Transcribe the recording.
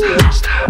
stop, stop.